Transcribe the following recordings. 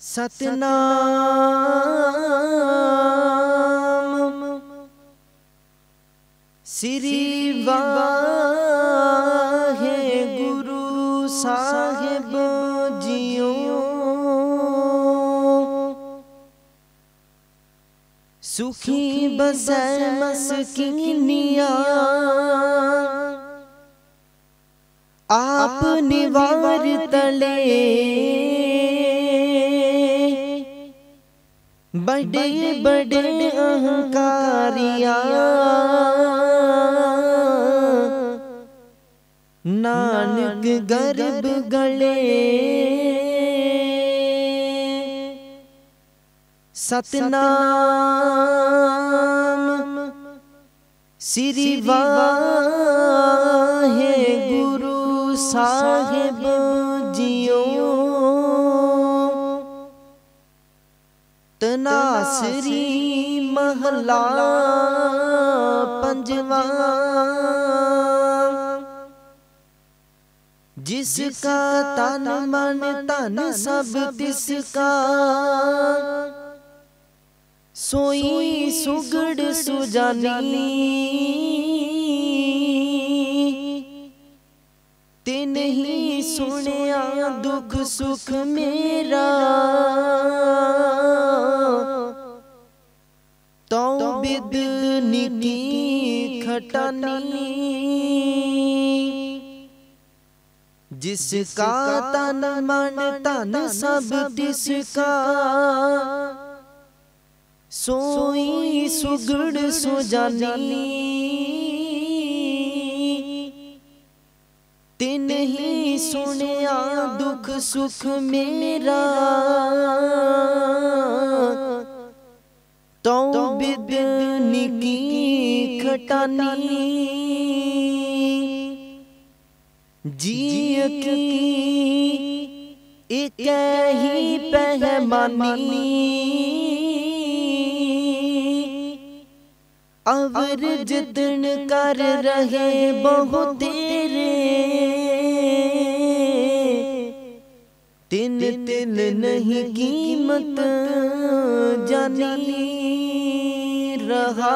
सतनाम। श्री वाहे गुरु साहेब जियो। सुखी बस मसकिनिया आप निवार तले। ਬੜੇ ਬੜੇ ਅਹੰਕਾਰੀਆਂ ਨਾਨਕ ਗਰਬ ਗਲੇ ਸਤਨਾਮ ਸ੍ਰੀ ਵਾਹਿਗੁਰੂ ਸਾਹਿਬ नासरी महला पंजवा। जिसका तन मन तन सब तिसका। सोई सुगड़ सुजानी। ते नहीं सुनया, दुख, सुख मेरा। तो बिद निकी खटनी। जिसका तन मन, तन सब जिसका सोई सुगड़ सुजानी। ते नहीं सुने दुख सुख मेरा। तो बिदन की खटानी। जिय की ही पहमानी। अवर जितन कर रहे बहुते। ਤਿੰਨ ਤਿੰਨ ਨਹੀਂ ਕੀਮਤ ਜਾਨੀ ਰਹਾ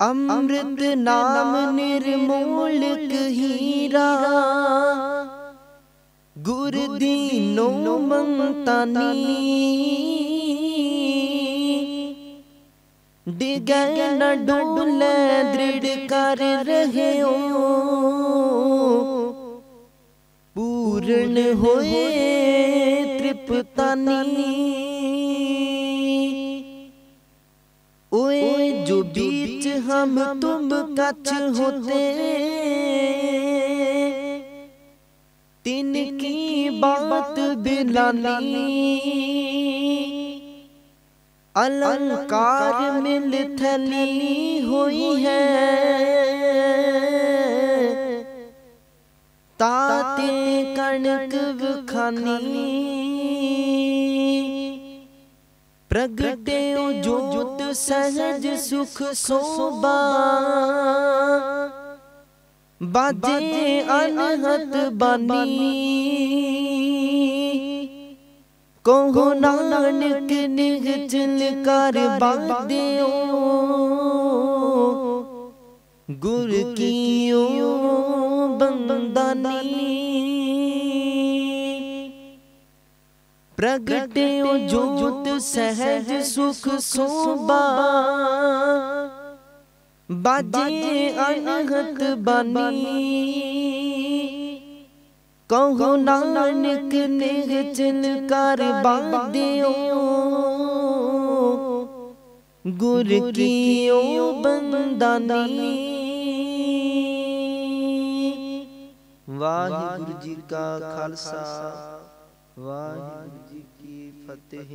ਅੰਮ੍ਰਿਤ ਨਾਮ ਨਿਰਮੋਲਕ ਹੀਰਾ। ਗੁਰ ਦੀਨੋ ਮੰਤਾਨੀ ਡਿਗੈ ਨ ਡੋਲੇ ਦ੍ਰਿੜ ਕਰ ਰਹਿਓ पूर्ण होए तृप्तानी। ओए जो बीच हम तुम कच्छ होते। तीन की बात बिलानी अलंकार मिल थली हुई है। ਕਣਕ ਵਖਾਨੀ। ਪ੍ਰਗਟਿਓ ਜੋਤ ਸਹਜ ਸੁਖ ਸੋਭਾ। ਬਾਜੇ ਅਨਹਤ ਬਾਨੀ। ਕੋ ਨਾਨਕ ਨਿਗ ਚਲ ਕਰ ਬਾਦਿਓ ਗੁਰ ਕੀਓ ਬੰਦਾਨੀ ਪ੍ਰਗਟਿਓ ਜੋਤ ਸਹਿਜ ਸੁਖ ਸੋਭਾ। ਬਾਜੇ ਅਨਹਤ ਬਾਨੀ। ਕਹੋ ਨਾਨਕ ਨਿਹ ਚਿਨ ਕਰ ਬਾਦਿਓ ਗੁਰ ਕੀਓ ਬੰਦਾਨੀ ਵਾਹਿਗੁਰੂ ਜੀ ਕਾ ਖਾਲਸਾ। ਵਾਹਿਗੁਰੂ फतेह